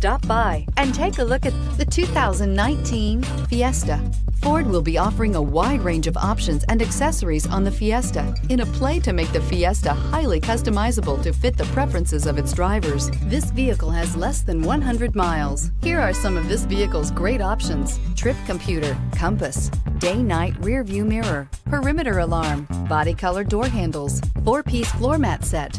Stop by and take a look at the 2019 Fiesta. Ford will be offering a wide range of options and accessories on the Fiesta in a play to make the Fiesta highly customizable to fit the preferences of its drivers. This vehicle has less than 100 miles. Here are some of this vehicle's great options. Trip computer, compass, day-night rear view mirror, perimeter alarm, body color door handles, four-piece floor mat set.